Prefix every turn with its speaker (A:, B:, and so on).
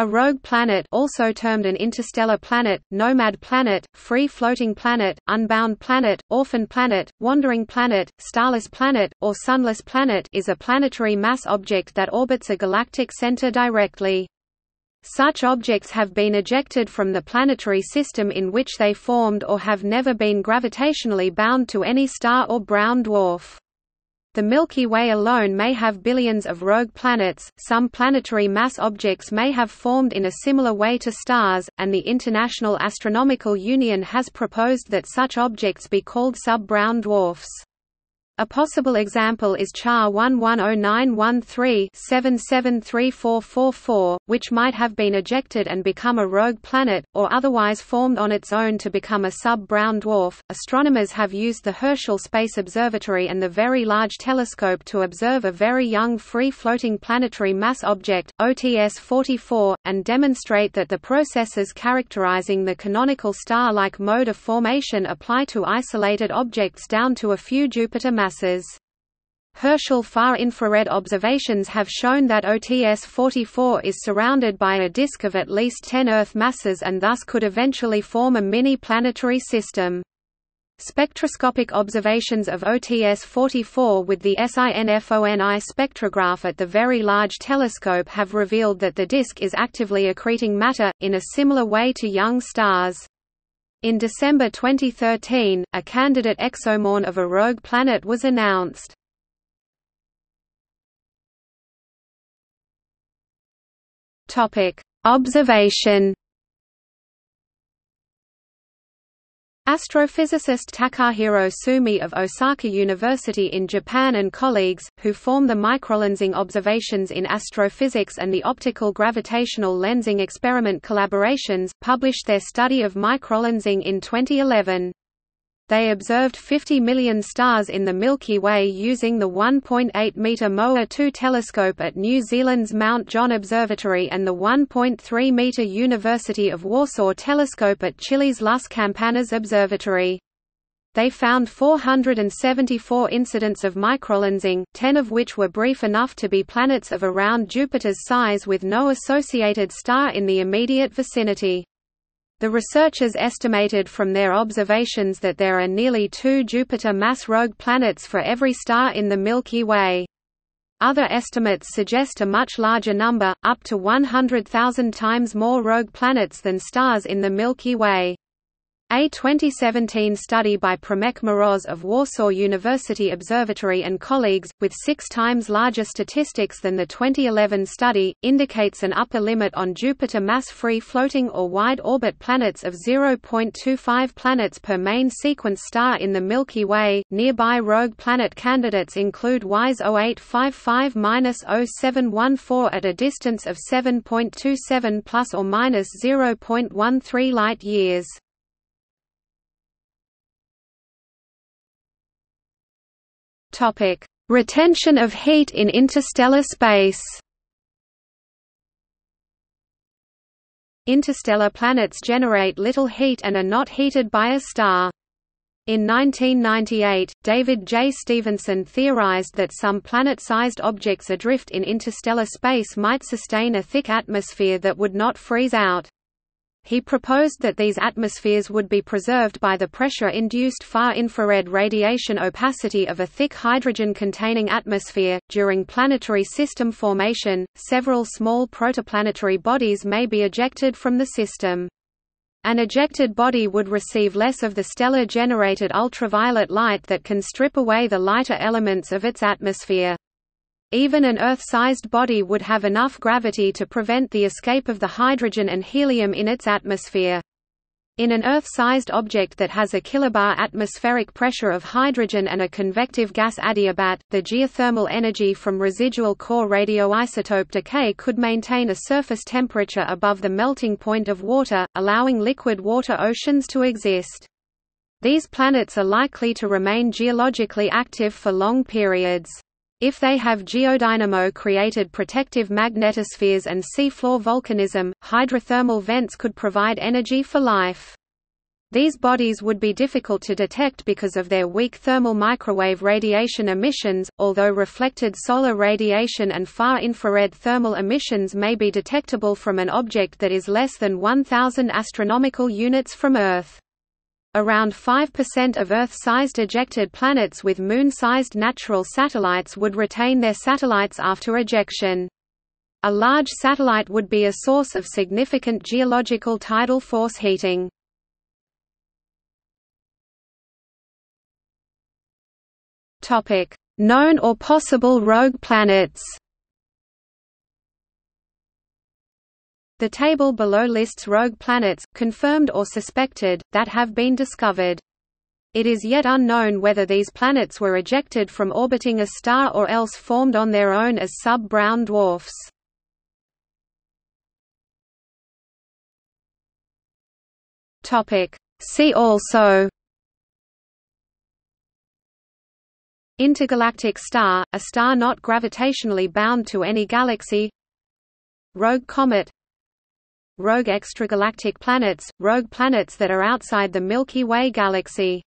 A: A rogue planet also termed an interstellar planet, nomad planet, free-floating planet, unbound planet, orphan planet, wandering planet, starless planet, or sunless planet is a planetary mass object that orbits a galactic center directly. Such objects have been ejected from the planetary system in which they formed or have never been gravitationally bound to any star or brown dwarf. The Milky Way alone may have billions of rogue planets, some planetary mass objects may have formed in a similar way to stars, and the International Astronomical Union has proposed that such objects be called sub-brown dwarfs. A possible example is Cha 110913-773444, which might have been ejected and become a rogue planet, or otherwise formed on its own to become a sub-brown dwarf. Astronomers have used the Herschel Space Observatory and the Very Large Telescope to observe a very young free-floating planetary mass object, OTS-44, and demonstrate that the processes characterizing the canonical star-like mode of formation apply to isolated objects down to a few Jupiter masses masses. Herschel far-infrared observations have shown that OTS-44 is surrounded by a disk of at least 10 Earth masses and thus could eventually form a mini-planetary system. Spectroscopic observations of OTS-44 with the SINFONI spectrograph at the Very Large Telescope have revealed that the disk is actively accreting matter, in a similar way to young stars. In December 2013, a candidate exomoon of a rogue planet was announced. Topic: Observation Astrophysicist Takahiro Sumi of Osaka University in Japan and colleagues, who form the microlensing observations in astrophysics and the optical gravitational lensing experiment collaborations, published their study of microlensing in 2011. They observed 50 million stars in the Milky Way using the 1.8-metre MOA-2 telescope at New Zealand's Mount John Observatory and the 1.3-metre University of Warsaw telescope at Chile's Las Campanas Observatory. They found 474 incidents of microlensing, 10 of which were brief enough to be planets of around Jupiter's size with no associated star in the immediate vicinity. The researchers estimated from their observations that there are nearly two Jupiter mass rogue planets for every star in the Milky Way. Other estimates suggest a much larger number, up to 100,000 times more rogue planets than stars in the Milky Way. A 2017 study by Przemek Mróz of Warsaw University Observatory and colleagues, with six times larger statistics than the 2011 study, indicates an upper limit on Jupiter mass-free floating or wide-orbit planets of 0.25 planets per main sequence star in the Milky Way. Nearby rogue planet candidates include WISE 0855-0714 at a distance of 7.27 plus or minus 0.13 light years. Topic: Retention of heat in interstellar space. Interstellar planets generate little heat and are not heated by a star. In 1998, David J. Stevenson theorized that some planet-sized objects adrift in interstellar space might sustain a thick atmosphere that would not freeze out. He proposed that these atmospheres would be preserved by the pressure-induced far-infrared radiation opacity of a thick hydrogen-containing atmosphere. During planetary system formation, several small protoplanetary bodies may be ejected from the system. An ejected body would receive less of the stellar-generated ultraviolet light that can strip away the lighter elements of its atmosphere. Even an Earth-sized body would have enough gravity to prevent the escape of the hydrogen and helium in its atmosphere. In an Earth-sized object that has a kilobar atmospheric pressure of hydrogen and a convective gas adiabat, the geothermal energy from residual core radioisotope decay could maintain a surface temperature above the melting point of water, allowing liquid water oceans to exist. These planets are likely to remain geologically active for long periods. If they have geodynamo-created protective magnetospheres and seafloor volcanism, hydrothermal vents could provide energy for life. These bodies would be difficult to detect because of their weak thermal microwave radiation emissions, although reflected solar radiation and far-infrared thermal emissions may be detectable from an object that is less than 1000 astronomical units from Earth. Around 5% of Earth-sized ejected planets with Moon-sized natural satellites would retain their satellites after ejection. A large satellite would be a source of significant geological tidal force heating. Known or possible rogue planets. The table below lists rogue planets, confirmed or suspected, that have been discovered. It is yet unknown whether these planets were ejected from orbiting a star or else formed on their own as sub-brown dwarfs. See also Intergalactic star, a star not gravitationally bound to any galaxy Rogue comet Rogue extragalactic planets, rogue planets that are outside the Milky Way galaxy